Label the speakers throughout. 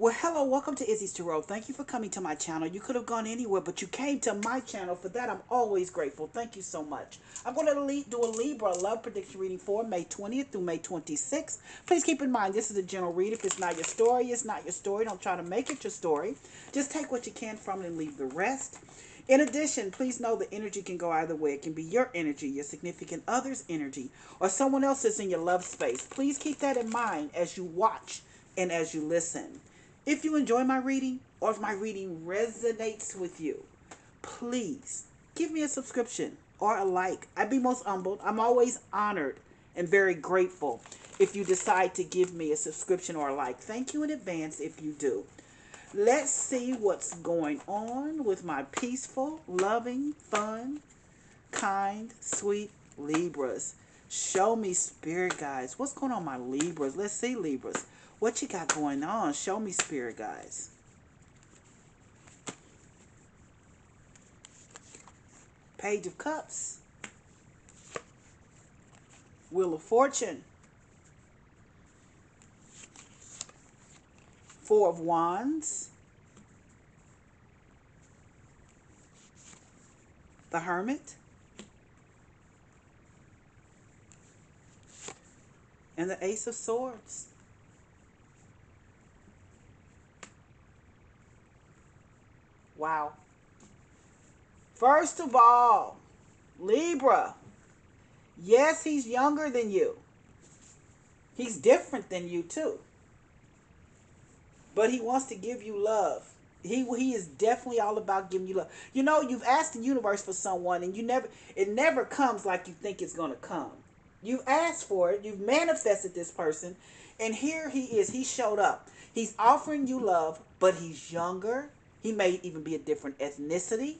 Speaker 1: Well, hello, welcome to Izzie's Tarot. Thank you for coming to my channel. You could have gone anywhere, but you came to my channel. For that, I'm always grateful. Thank you so much. I'm going to do a Libra love prediction reading for May 20th through May 26th. Please keep in mind, this is a general read. If it's not your story, it's not your story. Don't try to make it your story. Just take what you can from it and leave the rest. In addition, please know the energy can go either way. It can be your energy, your significant other's energy, or someone else's in your love space. Please keep that in mind as you watch and as you listen. If you enjoy my reading or if my reading resonates with you, please give me a subscription or a like. I'd be most humbled. I'm always honored and very grateful if you decide to give me a subscription or a like. Thank you in advance if you do. Let's see what's going on with my peaceful, loving, fun, kind, sweet Libras. Show me spirit guys. What's going on my Libras? Let's see Libras. What you got going on? Show me, spirit guys. Page of Cups. Wheel of Fortune. Four of Wands. The Hermit. And the Ace of Swords. Wow. First of all, Libra. Yes, he's younger than you. He's different than you too. But he wants to give you love. He he is definitely all about giving you love. You know, you've asked the universe for someone and you never it never comes like you think it's going to come. You've asked for it, you've manifested this person, and here he is. He showed up. He's offering you love, but he's younger he may even be a different ethnicity.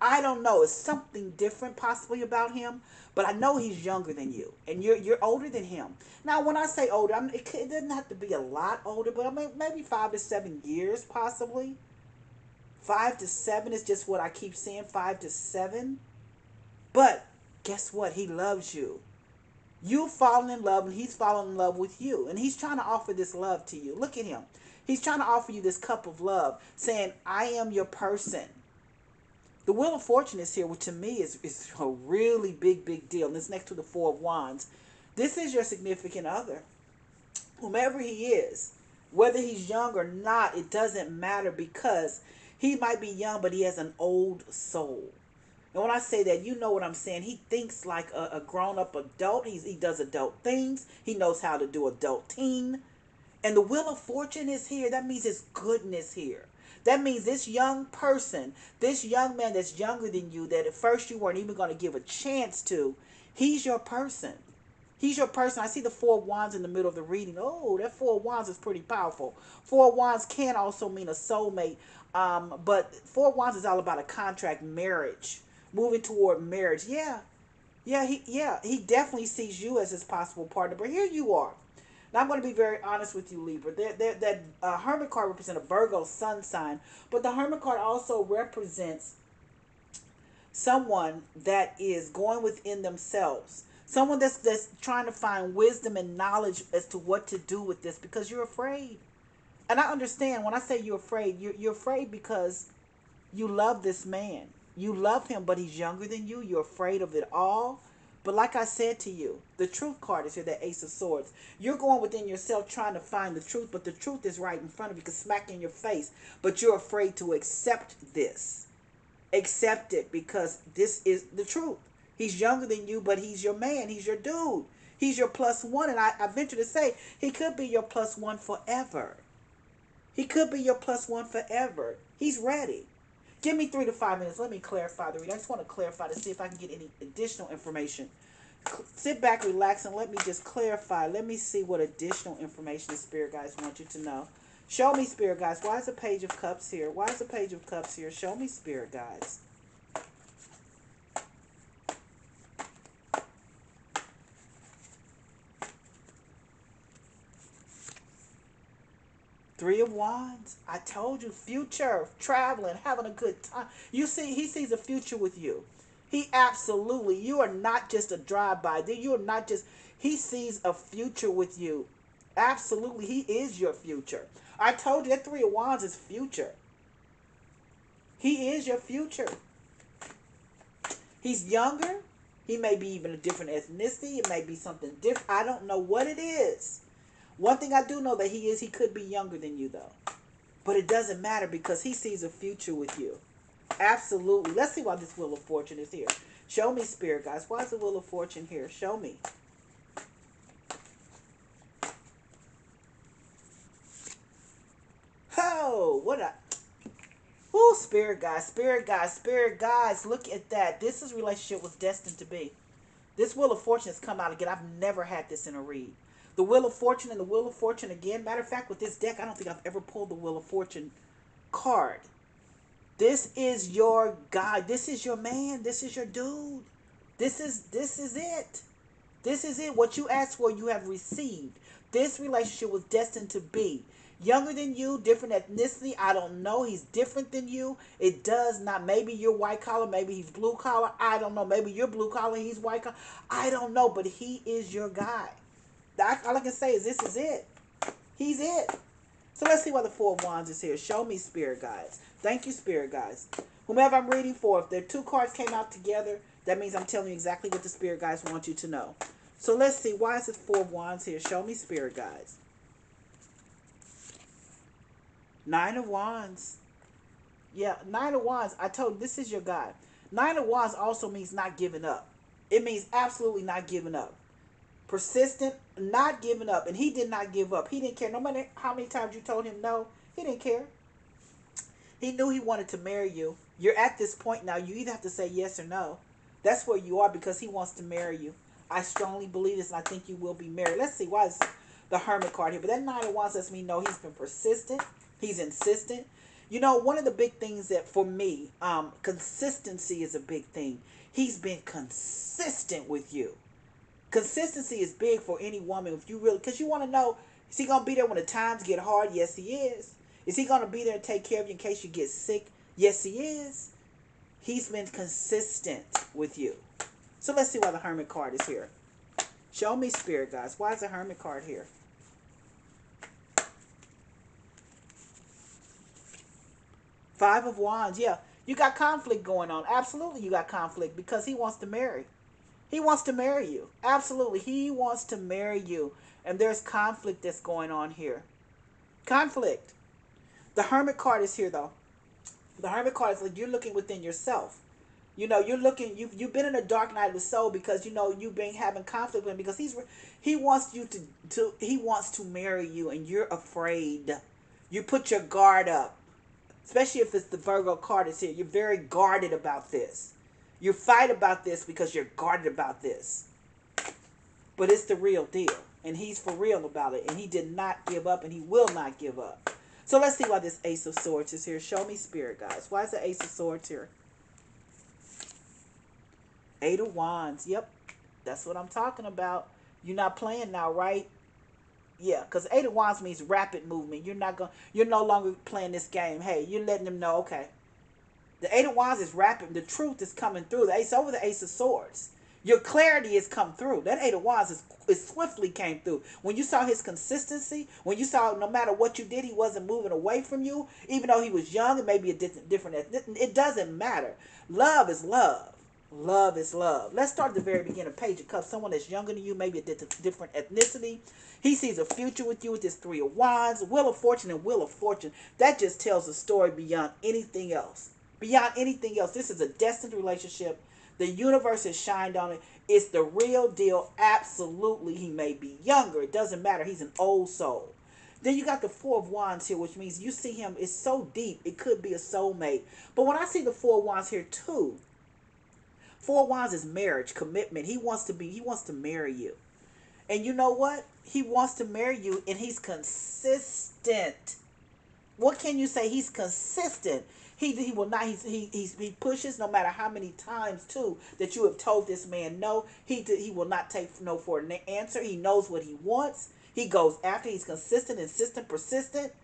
Speaker 1: I don't know. It's something different possibly about him, but I know he's younger than you, and you're you're older than him. Now, when I say older, I mean, it, it doesn't have to be a lot older, but I mean maybe five to seven years, possibly. Five to seven is just what I keep saying. Five to seven, but guess what? He loves you. You've fallen in love, and he's fallen in love with you, and he's trying to offer this love to you. Look at him. He's trying to offer you this cup of love, saying, I am your person. The Wheel of Fortune is here, which to me is, is a really big, big deal. And it's next to the Four of Wands. This is your significant other. Whomever he is, whether he's young or not, it doesn't matter because he might be young, but he has an old soul. And when I say that, you know what I'm saying. He thinks like a, a grown up adult. He's, he does adult things. He knows how to do adult teen and the wheel of fortune is here, that means it's goodness here. That means this young person, this young man that's younger than you, that at first you weren't even going to give a chance to, he's your person. He's your person. I see the four wands in the middle of the reading. Oh, that four wands is pretty powerful. Four wands can also mean a soulmate. Um, but four wands is all about a contract marriage, moving toward marriage. Yeah. Yeah, he yeah, he definitely sees you as his possible partner. But here you are. Now, I'm going to be very honest with you, Libra. That that, that uh, Hermit card represents a Virgo sun sign, but the Hermit card also represents someone that is going within themselves. Someone that's that's trying to find wisdom and knowledge as to what to do with this because you're afraid. And I understand when I say you're afraid, you're, you're afraid because you love this man. You love him, but he's younger than you. You're afraid of it all. But like I said to you, the truth card is here, that Ace of Swords. You're going within yourself trying to find the truth, but the truth is right in front of you, can smack in your face. But you're afraid to accept this. Accept it because this is the truth. He's younger than you, but he's your man. He's your dude. He's your plus one. And I, I venture to say, he could be your plus one forever. He could be your plus one forever. He's ready. Give me three to five minutes. Let me clarify the read. I just want to clarify to see if I can get any additional information. Sit back, relax, and let me just clarify. Let me see what additional information the Spirit Guides want you to know. Show me, Spirit Guides. Why is the Page of Cups here? Why is the Page of Cups here? Show me, Spirit Guides. Three of Wands. I told you, future, traveling, having a good time. You see, he sees a future with you. He absolutely, you are not just a drive-by. You are not just, he sees a future with you. Absolutely, he is your future. I told you that three of wands is future. He is your future. He's younger. He may be even a different ethnicity. It may be something different. I don't know what it is. One thing I do know that he is, he could be younger than you though. But it doesn't matter because he sees a future with you. Absolutely. Let's see why this Wheel of Fortune is here. Show me, Spirit guys. Why is the Wheel of Fortune here? Show me. Oh, what a Oh, spirit guys, spirit guys, spirit guys, look at that. This is relationship was destined to be. This Wheel of Fortune has come out again. I've never had this in a read. The Wheel of Fortune and the Wheel of Fortune again. Matter of fact, with this deck, I don't think I've ever pulled the Wheel of Fortune card. This is your guy. This is your man. This is your dude. This is this is it. This is it. What you asked for, you have received. This relationship was destined to be younger than you, different ethnicity. I don't know. He's different than you. It does not. Maybe you're white collar. Maybe he's blue collar. I don't know. Maybe you're blue collar. He's white collar. I don't know. But he is your guy. All I can say is this is it. He's it. So let's see why the Four of Wands is here. Show me, Spirit Guides. Thank you, Spirit Guides. Whomever I'm reading for, if the two cards came out together, that means I'm telling you exactly what the Spirit Guides want you to know. So let's see. Why is it Four of Wands here? Show me, Spirit Guides. Nine of Wands. Yeah, Nine of Wands. I told you, this is your guy. Nine of Wands also means not giving up. It means absolutely not giving up. Persistent, not giving up. And he did not give up. He didn't care. No matter how many times you told him no, he didn't care. He knew he wanted to marry you. You're at this point now. You either have to say yes or no. That's where you are because he wants to marry you. I strongly believe this and I think you will be married. Let's see. Why is the Hermit card here? But that Nine of Wands lets me know he's been persistent. He's insistent. You know, one of the big things that for me, um, consistency is a big thing. He's been consistent with you. Consistency is big for any woman. If you really, because you want to know, is he gonna be there when the times get hard? Yes, he is. Is he gonna be there and take care of you in case you get sick? Yes, he is. He's been consistent with you. So let's see why the Hermit card is here. Show me, Spirit guys. Why is the Hermit card here? Five of Wands. Yeah, you got conflict going on. Absolutely, you got conflict because he wants to marry. He wants to marry you. Absolutely, he wants to marry you. And there's conflict that's going on here. Conflict. The Hermit card is here, though. The Hermit card is like you're looking within yourself. You know, you're looking. You've you've been in a dark night of the soul because you know you've been having conflict with him because he's he wants you to to he wants to marry you and you're afraid. You put your guard up especially if it's the Virgo card is here. You're very guarded about this. You fight about this because you're guarded about this. But it's the real deal. And he's for real about it. And he did not give up and he will not give up. So let's see why this Ace of Swords is here. Show me spirit, guys. Why is the Ace of Swords here? Eight of Wands. Yep. That's what I'm talking about. You're not playing now, right? Yeah, because eight of wands means rapid movement. You're not gonna. You're no longer playing this game. Hey, you're letting them know. Okay, the eight of wands is rapid. The truth is coming through. The ace over the ace of swords. Your clarity has come through. That eight of wands is, is swiftly came through. When you saw his consistency, when you saw no matter what you did, he wasn't moving away from you, even though he was young and maybe a different. different it doesn't matter. Love is love. Love is love. Let's start at the very beginning. Page of Cups. Someone that's younger than you, maybe a different ethnicity. He sees a future with you with this Three of Wands, Wheel of Fortune, and Wheel of Fortune. That just tells a story beyond anything else. Beyond anything else. This is a destined relationship. The universe has shined on it. It's the real deal. Absolutely. He may be younger. It doesn't matter. He's an old soul. Then you got the Four of Wands here, which means you see him. It's so deep. It could be a soulmate. But when I see the Four of Wands here too, Four Wands is marriage, commitment. He wants to be, he wants to marry you. And you know what? He wants to marry you and he's consistent. What can you say? He's consistent. He, he will not, he's, he, he's, he pushes no matter how many times, too, that you have told this man no. He, he will not take no for an answer. He knows what he wants. He goes after. He's consistent, insistent, persistent.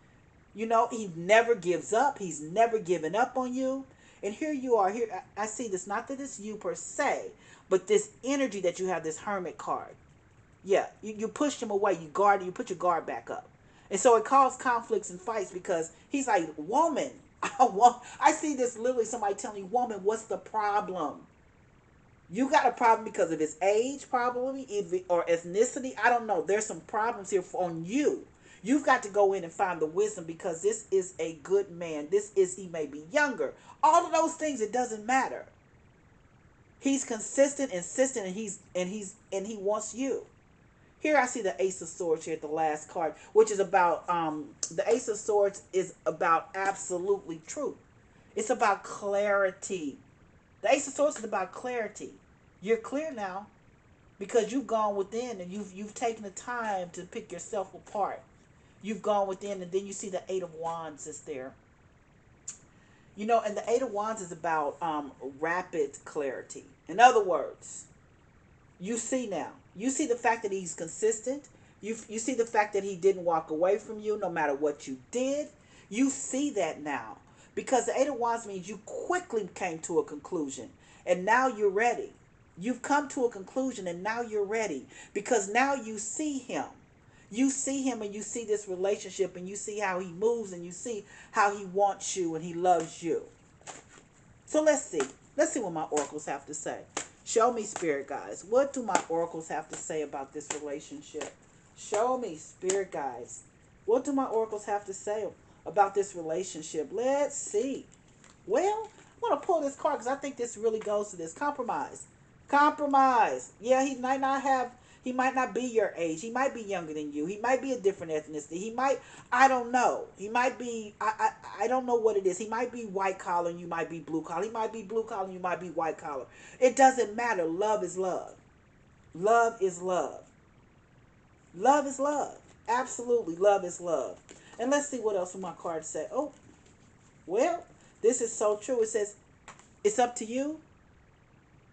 Speaker 1: You know, he never gives up. He's never given up on you. And here you are. Here I, I see this. Not that it's you per se, but this energy that you have. This hermit card. Yeah, you, you pushed him away. You guard. You put your guard back up, and so it caused conflicts and fights because he's like, "Woman, I want." I see this literally somebody telling you, "Woman, what's the problem?" You got a problem because of his age, probably, or ethnicity. I don't know. There's some problems here on you. You've got to go in and find the wisdom because this is a good man. This is, he may be younger. All of those things, it doesn't matter. He's consistent, insistent, and he's and he's and he wants you. Here I see the Ace of Swords here at the last card, which is about um the Ace of Swords is about absolutely truth. It's about clarity. The Ace of Swords is about clarity. You're clear now because you've gone within and you've you've taken the time to pick yourself apart. You've gone within and then you see the Eight of Wands is there. You know, and the Eight of Wands is about um, rapid clarity. In other words, you see now. You see the fact that he's consistent. You, you see the fact that he didn't walk away from you no matter what you did. You see that now. Because the Eight of Wands means you quickly came to a conclusion. And now you're ready. You've come to a conclusion and now you're ready. Because now you see him. You see him and you see this relationship and you see how he moves and you see how he wants you and he loves you. So let's see. Let's see what my oracles have to say. Show me, spirit guys. What do my oracles have to say about this relationship? Show me, spirit guys. What do my oracles have to say about this relationship. Let's see. Well, I'm going to pull this card because I think this really goes to this. Compromise. Compromise. Yeah, he might not have, he might not be your age. He might be younger than you. He might be a different ethnicity. He might, I don't know. He might be, I, I, I don't know what it is. He might be white collar and you might be blue collar. He might be blue collar and you might be white collar. It doesn't matter. Love is love. Love is love. Love is love. Absolutely. Love is love. And let's see what else my cards say. Oh, well, this is so true. It says, it's up to you.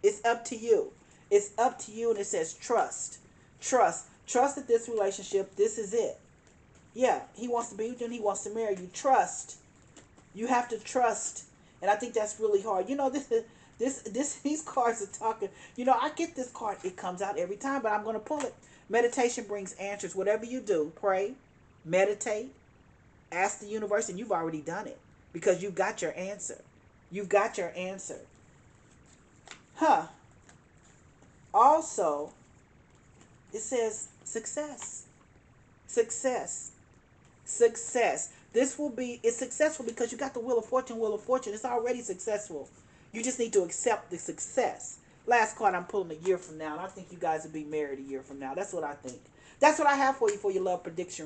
Speaker 1: It's up to you. It's up to you. And it says, trust. Trust. Trust that this relationship, this is it. Yeah, he wants to be with you and he wants to marry you. Trust. You have to trust. And I think that's really hard. You know, this this this these cards are talking. You know, I get this card. It comes out every time, but I'm going to pull it. Meditation brings answers. Whatever you do, pray, meditate, Ask the universe, and you've already done it because you've got your answer. You've got your answer. Huh. Also, it says success. Success. Success. This will be, it's successful because you got the Wheel of Fortune, Wheel of Fortune. It's already successful. You just need to accept the success. Last card I'm pulling a year from now, and I think you guys will be married a year from now. That's what I think. That's what I have for you for your love prediction